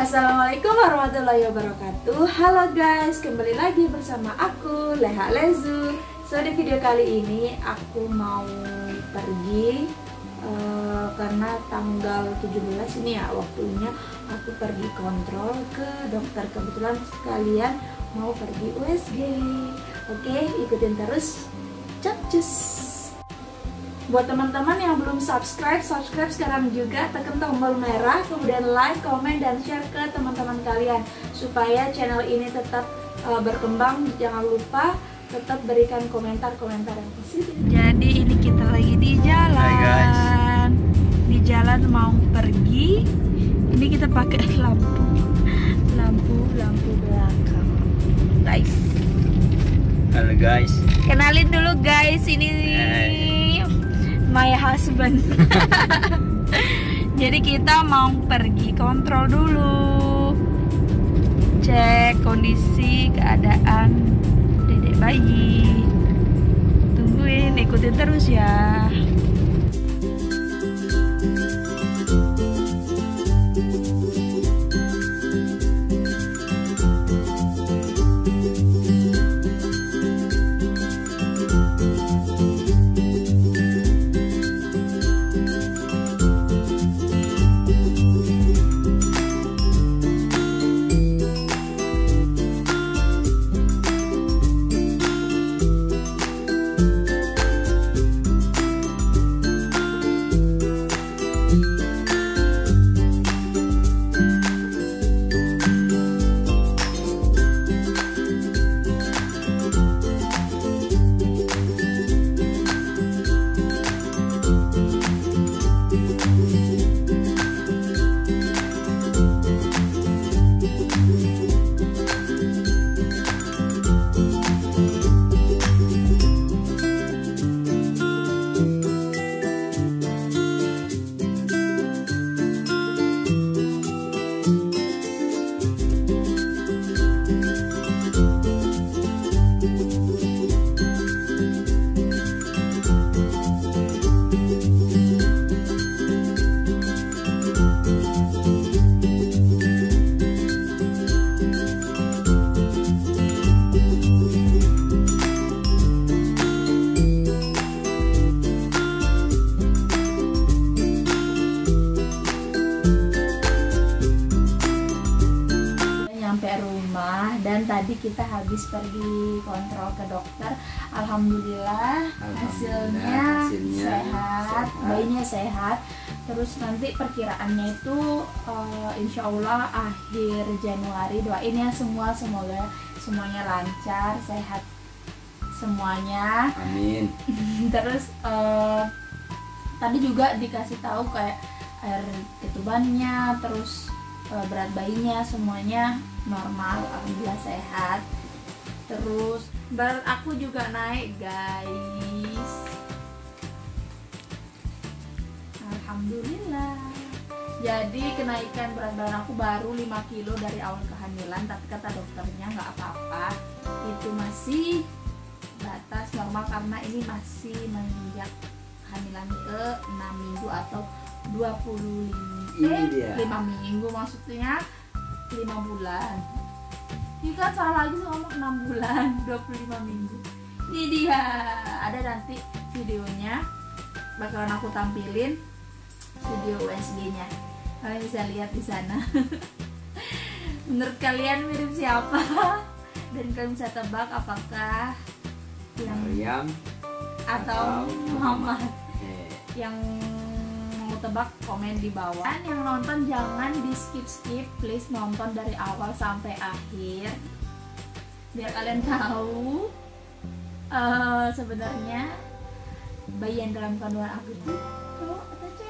Assalamualaikum warahmatullahi wabarakatuh. Halo guys, kembali lagi bersama aku Leha Lezu. So di video kali ini aku mau pergi uh, Karena tanggal 17 ini ya waktunya Aku pergi kontrol ke dokter. Kebetulan sekalian mau pergi USG Oke, ikutin terus. Capcus Buat teman-teman yang belum subscribe, subscribe sekarang juga, tekan tombol merah, kemudian like, komen, dan share ke teman-teman kalian supaya channel ini tetap uh, berkembang. Jangan lupa tetap berikan komentar-komentar yang positif. Jadi ini kita lagi di jalan. Hai guys. Di jalan mau pergi. Ini kita pakai lampu, lampu, lampu belakang, guys. Halo guys. Kenalin dulu guys, ini. Hai my husband. Jadi kita mau pergi kontrol dulu. Cek kondisi keadaan dedek bayi. Tungguin ikutin terus ya tadi kita habis pergi kontrol ke dokter. Alhamdulillah, alhamdulillah hasilnya, hasilnya sehat, sehat. bayinya sehat. Terus nanti perkiraannya itu uh, insya Allah akhir Januari doain ya semua semoga semuanya lancar sehat semuanya. Amin. Terus uh, tadi juga dikasih tahu kayak air ketubannya terus berat bayinya semuanya normal alhamdulillah sehat. Terus berat aku juga naik guys. Alhamdulillah. Jadi kenaikan berat badan aku baru 5 kilo dari awal kehamilan tapi kata dokternya nggak apa-apa. Itu masih batas normal karena ini masih menginjak kehamilan ke 6 minggu atau 25 eh, 5 minggu maksudnya lima bulan. Ini kan salah lagi ngomong enam bulan 25 minggu. Ini dia. Ada nanti videonya bakalan aku tampilin video USG nya kalian bisa lihat di sana. Menurut kalian mirip siapa? Dan kalian bisa tebak apakah yang Maryam atau, atau Muhammad. Yang tebak komen di bawah. Dan yang nonton jangan di skip skip please nonton dari awal sampai akhir. Biar kalian tahu uh, sebenarnya bayi yang dalam kandungan aku itu cowok atau cewek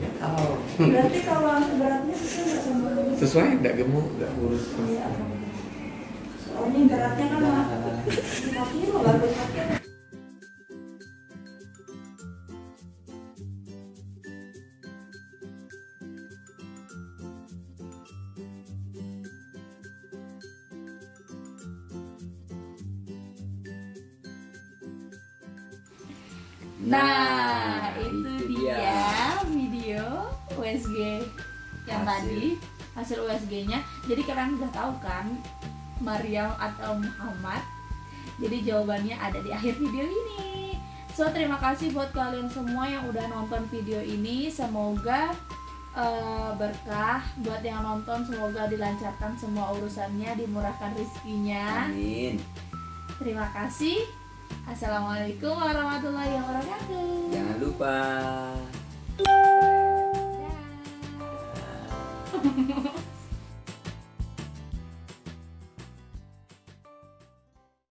Tahu. Berarti kalau beratnya bisa nggak sama lu? sesuai nggak gemuk nggak kurus Iya. Soalnya beratnya kan lima kilo baru kilo. Nah, Hasil. tadi hasil USG-nya. Jadi kalian udah tahu kan Mariam atau Muhammad. Jadi jawabannya ada di akhir video ini. So terima kasih buat kalian semua yang udah nonton video ini. Semoga eh, berkah buat yang nonton. Semoga dilancarkan semua urusannya, dimurahkan rezekinya. Amin. Terima kasih. Assalamualaikum warahmatullahi wabarakatuh. Jangan lupa. thank